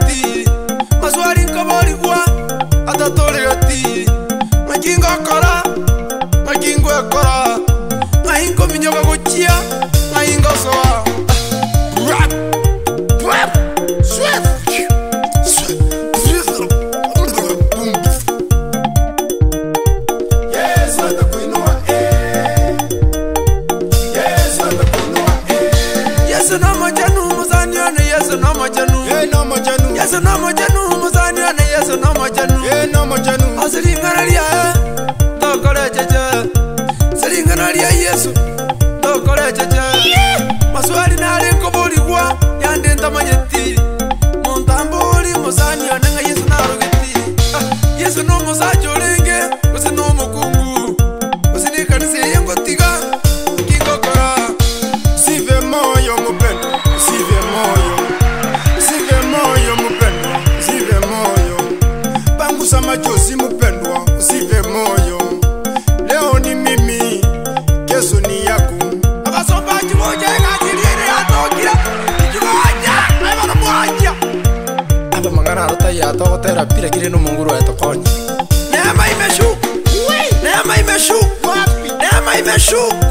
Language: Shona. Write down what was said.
ati mazwari nkabarigwa adatorera ati magingo akora magingo yakora mahingo minyoga gukia mahingo soa Yes, and I'm a general. musani ana yesu no mojanu oh, eh no mojanu yesu no mojanu musani ana yesu no mojanu eh no mojanu asiri ngararia to kore jeje siri ngararia yesu ngai yatogotera mbira kire na omonguru etokonye neamaimeshu neamaimeshu neamaimeshu